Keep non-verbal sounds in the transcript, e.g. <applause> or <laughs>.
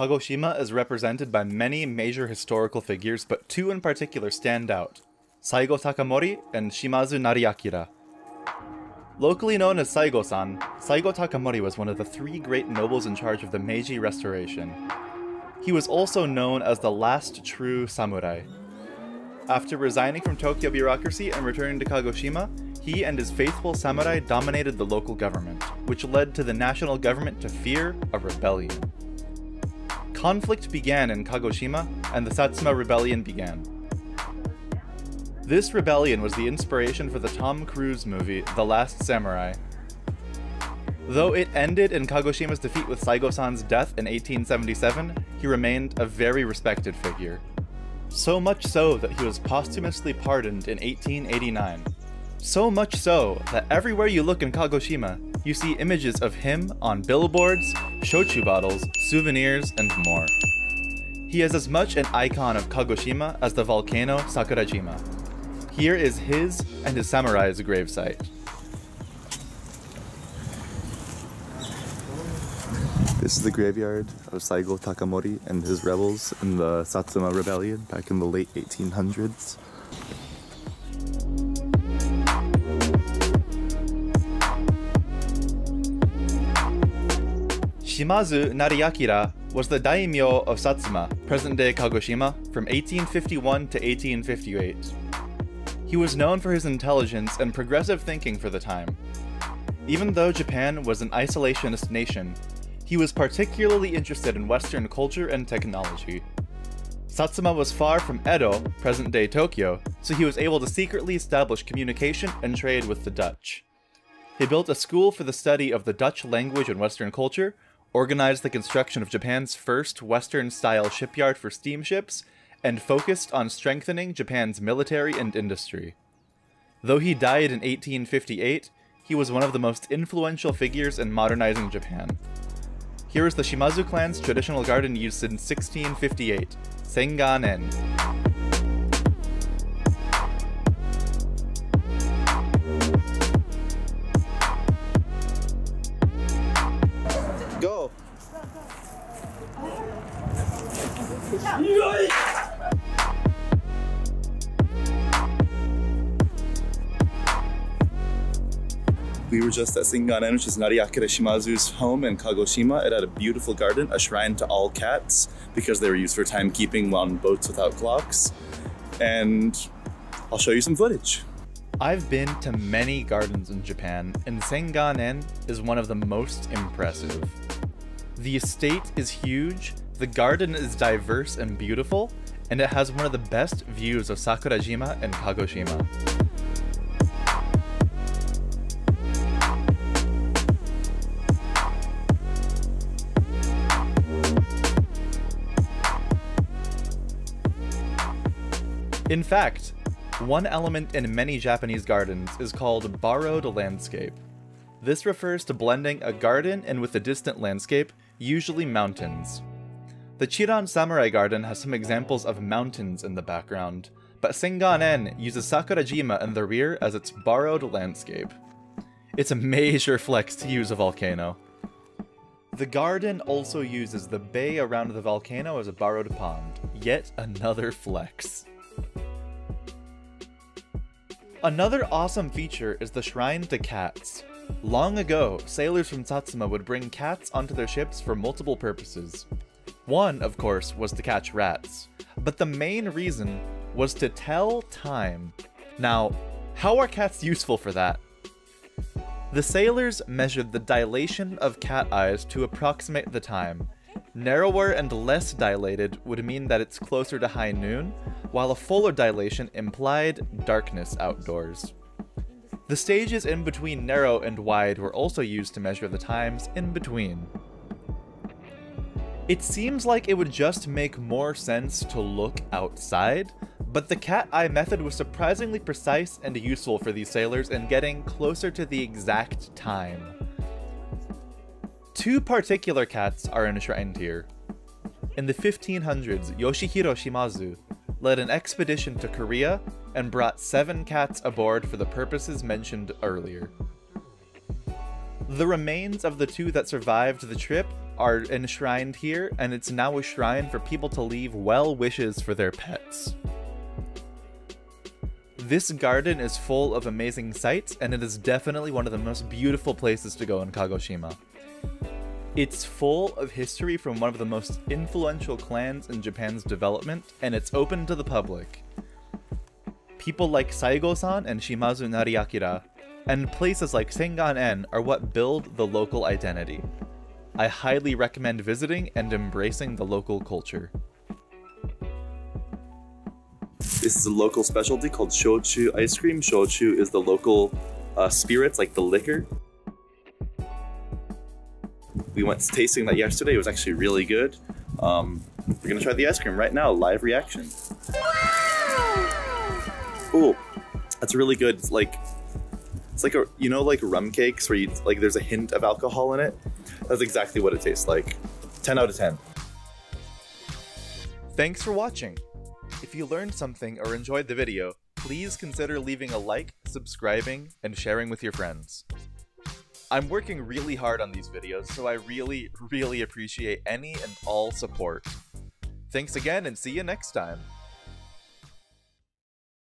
Kagoshima is represented by many major historical figures, but two in particular stand out Saigo Takamori and Shimazu Nariakira. Locally known as Saigo san, Saigo Takamori was one of the three great nobles in charge of the Meiji Restoration. He was also known as the last true samurai. After resigning from Tokyo bureaucracy and returning to Kagoshima, he and his faithful samurai dominated the local government, which led to the national government to fear a rebellion. Conflict began in Kagoshima, and the Satsuma Rebellion began. This rebellion was the inspiration for the Tom Cruise movie The Last Samurai. Though it ended in Kagoshima's defeat with Saigo-san's death in 1877, he remained a very respected figure. So much so that he was posthumously pardoned in 1889. So much so that everywhere you look in Kagoshima, you see images of him on billboards, shochu bottles, souvenirs, and more. He is as much an icon of Kagoshima as the volcano Sakurajima. Here is his and his samurai's gravesite. This is the graveyard of Saigo Takamori and his rebels in the Satsuma Rebellion back in the late 1800s. Shimazu Nariakira was the daimyo of Satsuma, present-day Kagoshima, from 1851 to 1858. He was known for his intelligence and progressive thinking for the time. Even though Japan was an isolationist nation, he was particularly interested in Western culture and technology. Satsuma was far from Edo, present-day Tokyo, so he was able to secretly establish communication and trade with the Dutch. He built a school for the study of the Dutch language and Western culture, organized the construction of Japan's first Western-style shipyard for steamships, and focused on strengthening Japan's military and industry. Though he died in 1858, he was one of the most influential figures in modernizing Japan. Here is the Shimazu clan's traditional garden used in 1658, Senganen. We were just at Senganen, which is Nariakira Shimazu's home in Kagoshima. It had a beautiful garden, a shrine to all cats, because they were used for timekeeping on boats without clocks. And I'll show you some footage. I've been to many gardens in Japan, and Senganen is one of the most impressive. The estate is huge, the garden is diverse and beautiful, and it has one of the best views of Sakurajima and Kagoshima. In fact, one element in many Japanese gardens is called borrowed landscape. This refers to blending a garden in with a distant landscape, usually mountains. The Chiran Samurai Garden has some examples of mountains in the background, but Senganen uses Sakurajima in the rear as its borrowed landscape. It's a major <laughs> flex to use a volcano. The garden also uses the bay around the volcano as a borrowed pond, yet another flex. Another awesome feature is the Shrine to Cats. Long ago, sailors from Satsuma would bring cats onto their ships for multiple purposes. One, of course, was to catch rats, but the main reason was to tell time. Now, how are cats useful for that? The sailors measured the dilation of cat eyes to approximate the time. Narrower and less dilated would mean that it's closer to high noon, while a fuller dilation implied darkness outdoors. The stages in between narrow and wide were also used to measure the times in between. It seems like it would just make more sense to look outside, but the cat eye method was surprisingly precise and useful for these sailors in getting closer to the exact time. Two particular cats are enshrined here. In the 1500s, Yoshihiro Shimazu led an expedition to Korea and brought seven cats aboard for the purposes mentioned earlier. The remains of the two that survived the trip are enshrined here, and it's now a shrine for people to leave well wishes for their pets. This garden is full of amazing sights, and it is definitely one of the most beautiful places to go in Kagoshima. It's full of history from one of the most influential clans in Japan's development, and it's open to the public. People like Saigo-san and Shimazu Nariakira, and places like Sengan-en are what build the local identity. I highly recommend visiting and embracing the local culture. This is a local specialty called shochu ice cream. Shochu is the local uh, spirits, like the liquor. We went tasting that yesterday. It was actually really good. Um, we're gonna try the ice cream right now. Live reaction. Ooh, that's really good. It's like it's like a you know like rum cakes where you like there's a hint of alcohol in it. That's exactly what it tastes like. 10 out of 10. Thanks for watching! If you learned something or enjoyed the video, please consider leaving a like, subscribing, and sharing with your friends. I'm working really hard on these videos, so I really, really appreciate any and all support. Thanks again and see you next time!